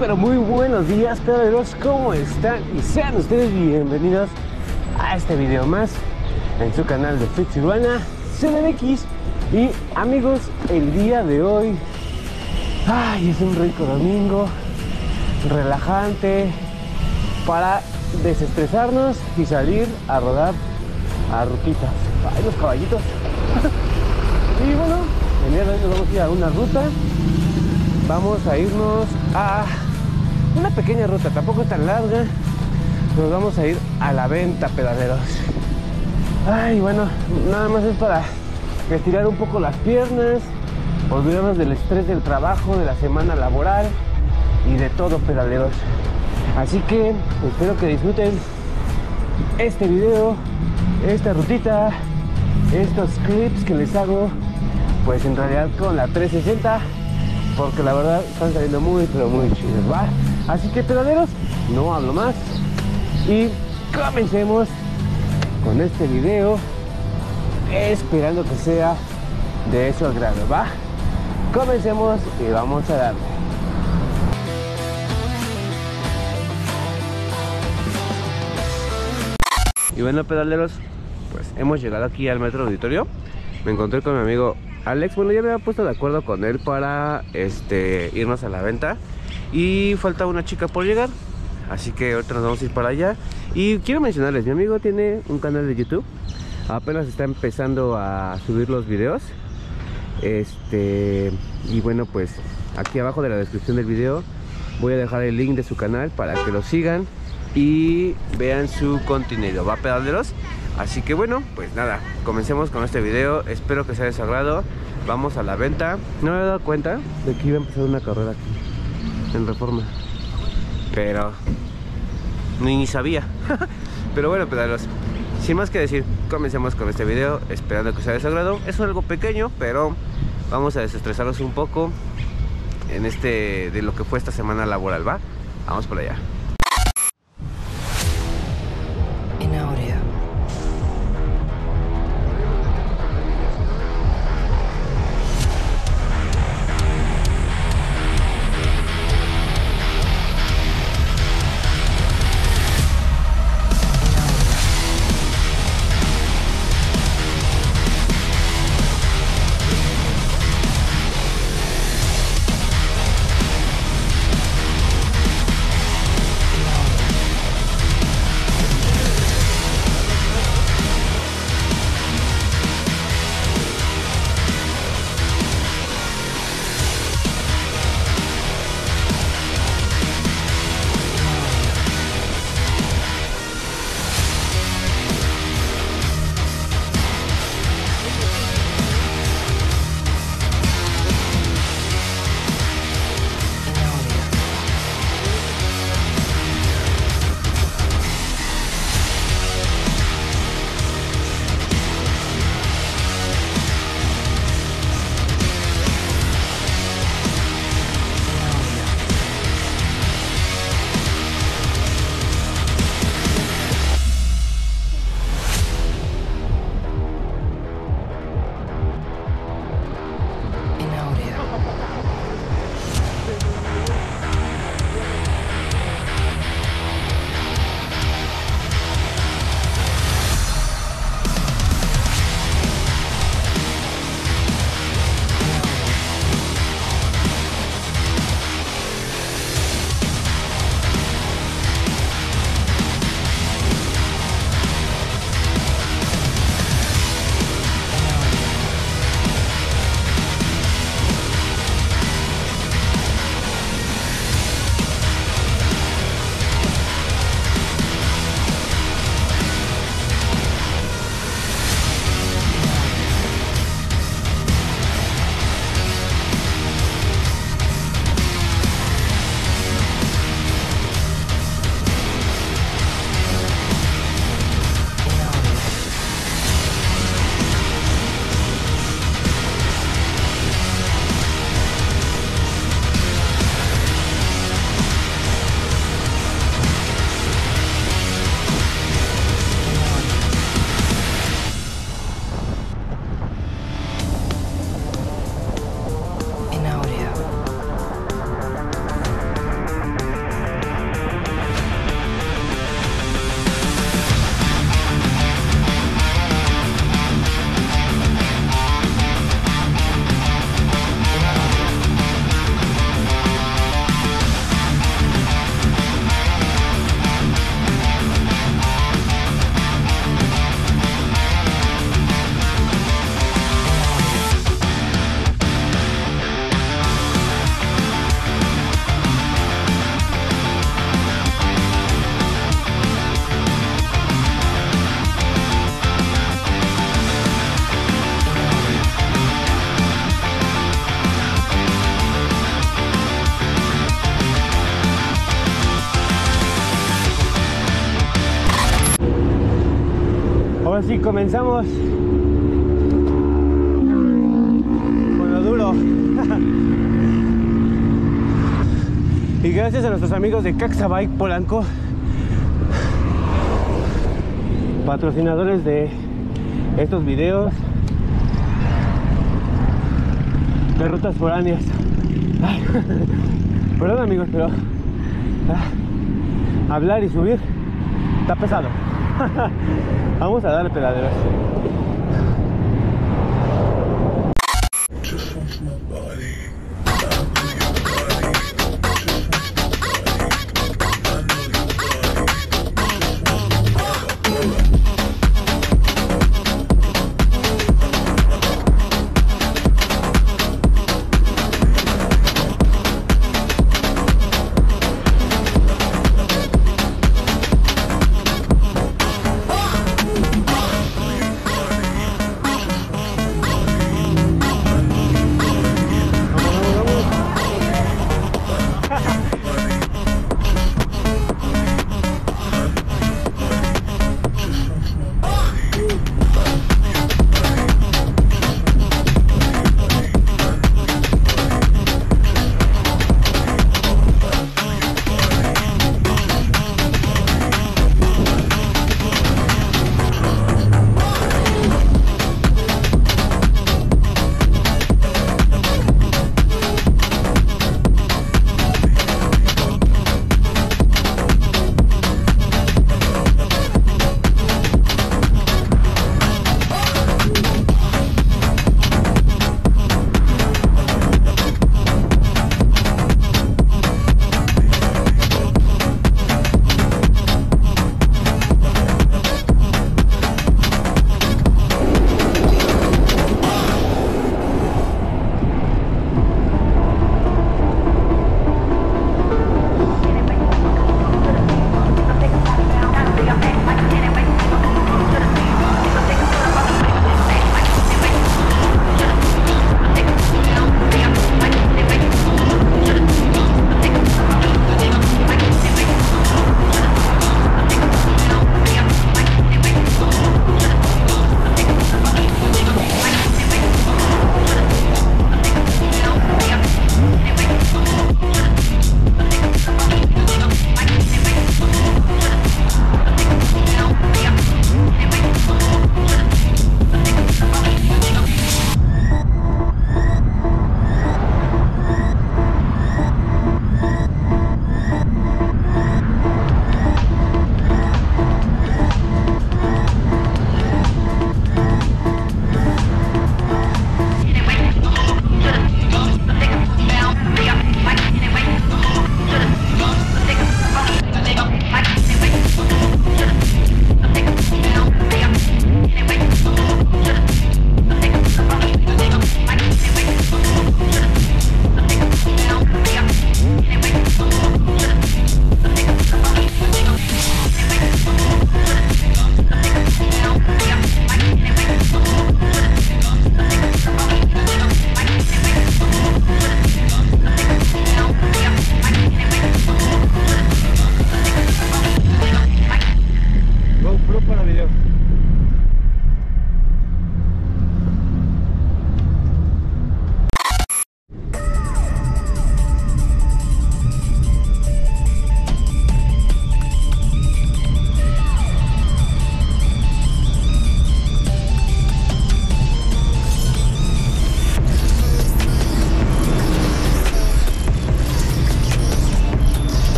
pero muy buenos días, pedaleros, ¿cómo están? Y sean ustedes bienvenidos a este video más en su canal de Fitz Urbana. Y amigos, el día de hoy, ay, es un rico domingo, relajante, para desestresarnos y salir a rodar a ruquitas. Ay, los caballitos. y bueno, el día de hoy nos vamos a ir a una ruta vamos a irnos a una pequeña ruta, tampoco tan larga. Nos vamos a ir a la venta, pedaleros. Ay, bueno, nada más es para estirar un poco las piernas, olvidarnos del estrés del trabajo, de la semana laboral y de todo, pedaleros. Así que espero que disfruten este video, esta rutita, estos clips que les hago, pues en realidad con la 360 porque la verdad están saliendo muy pero muy chidos, ¿va? Así que pedaleros, no hablo más y comencemos con este video esperando que sea de esos grados, ¿va? Comencemos y vamos a darle. Y bueno, pedaleros, pues hemos llegado aquí al metro auditorio. Me encontré con mi amigo Alex, bueno, ya me había puesto de acuerdo con él para este, irnos a la venta. Y falta una chica por llegar. Así que ahorita nos vamos a ir para allá. Y quiero mencionarles, mi amigo tiene un canal de YouTube. Apenas está empezando a subir los videos. Este, y bueno, pues aquí abajo de la descripción del video voy a dejar el link de su canal para que lo sigan y vean su contenido. ¿Va pedaleros? Así que bueno, pues nada, comencemos con este video. Espero que sea de su. Vamos a la venta. No me he dado cuenta de que iba a empezar una carrera aquí, en Reforma. Pero ni, ni sabía. Pero bueno, pedalos. Sin más que decir, comencemos con este video. Esperando que sea de su agrado. Es algo pequeño, pero vamos a desestresarnos un poco en este de lo que fue esta semana laboral, ¿va? Vamos por allá. Ahora sí, comenzamos con lo duro. y gracias a nuestros amigos de Caxa Bike Polanco, patrocinadores de estos videos de rutas foráneas. Perdón amigos, pero ah, hablar y subir está pesado. Vamos a darle peladeras.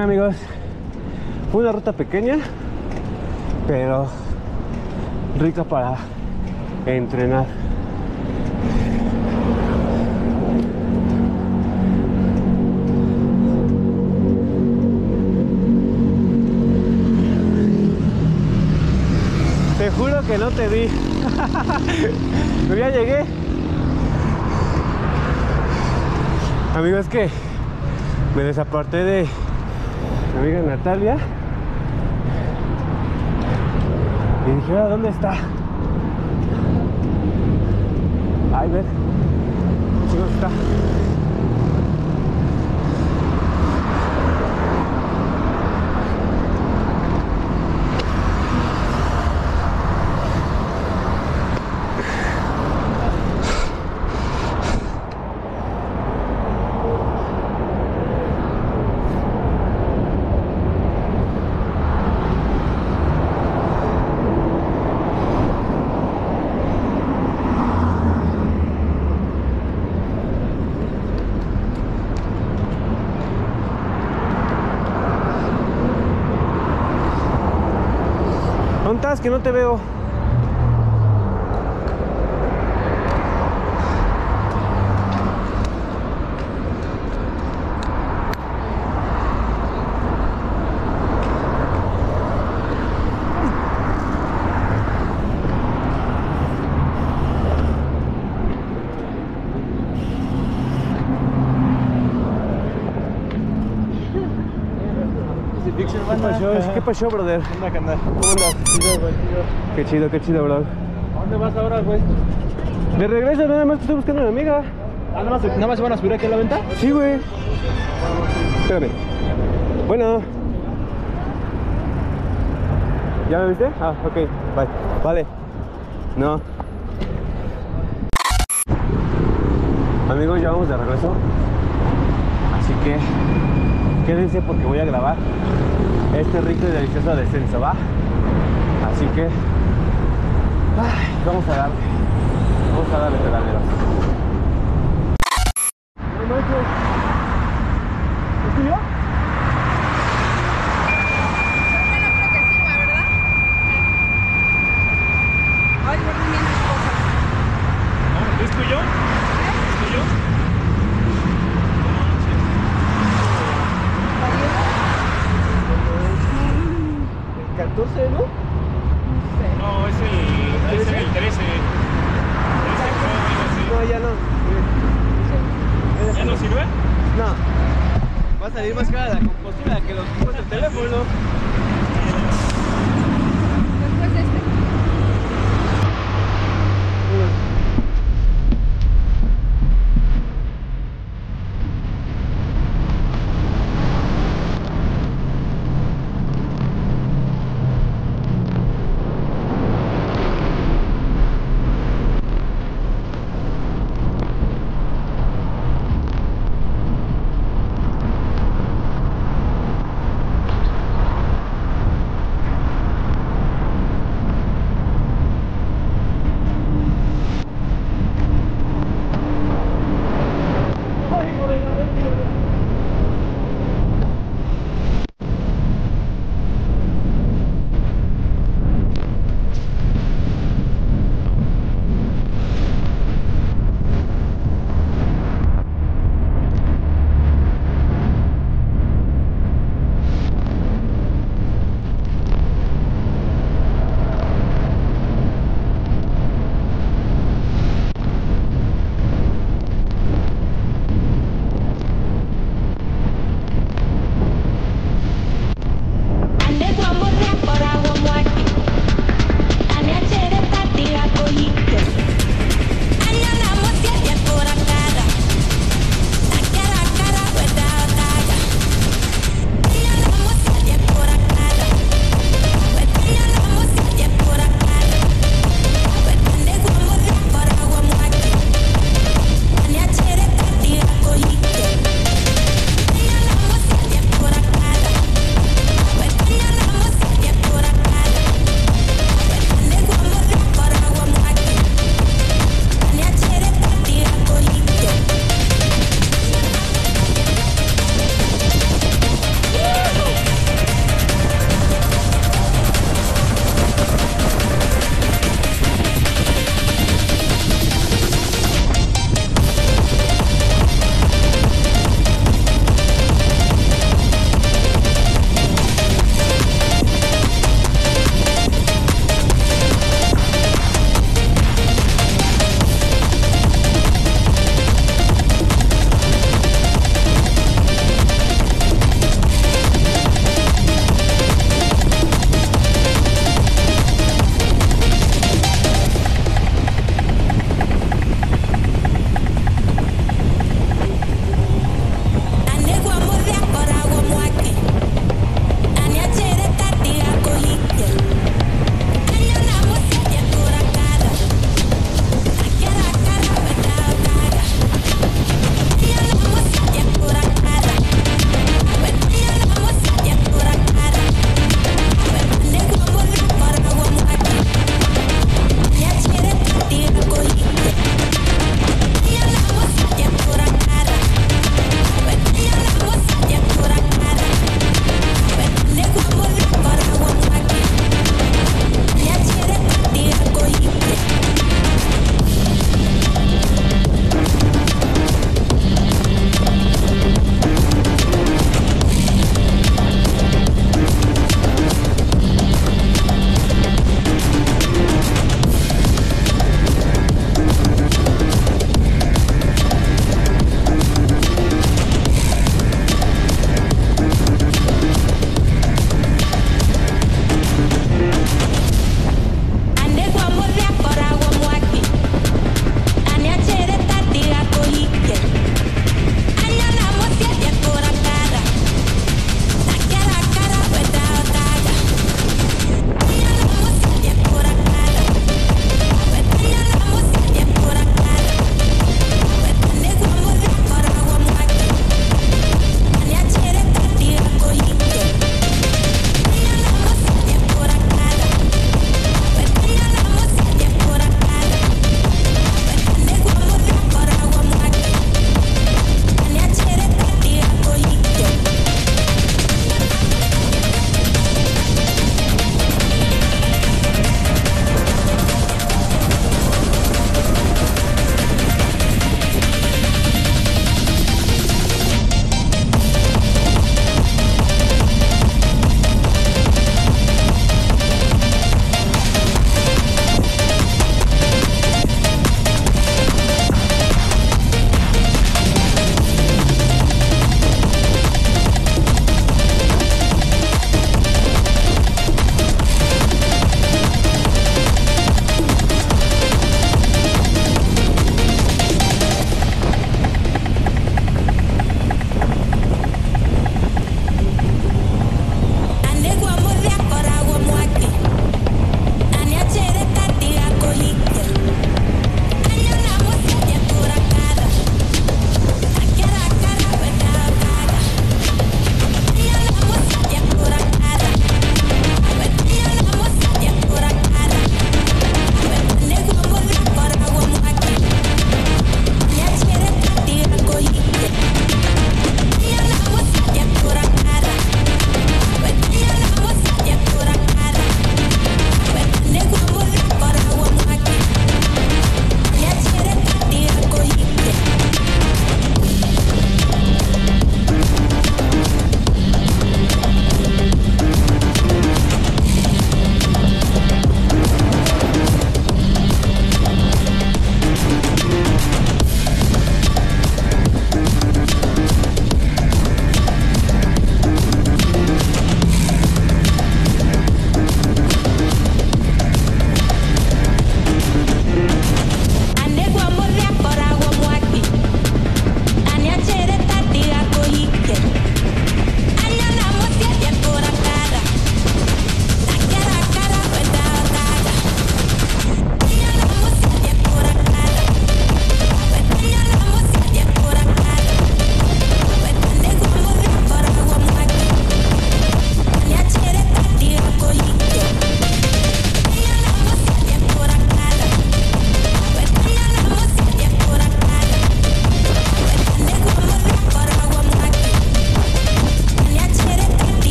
Bien amigos, una ruta pequeña, pero rica para entrenar. Te juro que no te vi. Pero ya llegué. Amigos, que me desaparté de mi amiga Natalia. Y dije, "Ah, ¿dónde está? Ay, ver. ¿Dónde está? Que no te veo. ¿Qué pasó? ¿Qué pasó, brother? ¿Cómo andas? Qué chido, qué chido, bro. ¿Dónde vas ahora, güey? De regreso, nada más que estoy buscando a mi amiga. Ah, ¿nada más, ¿Nada más se van a subir aquí a la venta? Sí, güey. Espérame. Bueno. ¿Ya me viste? Ah, ok. Bye. Vale. No. Amigos, ya vamos de regreso. Así que quédense porque voy a grabar este rico y delicioso descenso, ¿va? Así que vamos a darle. Vamos a darle pedaleros. No.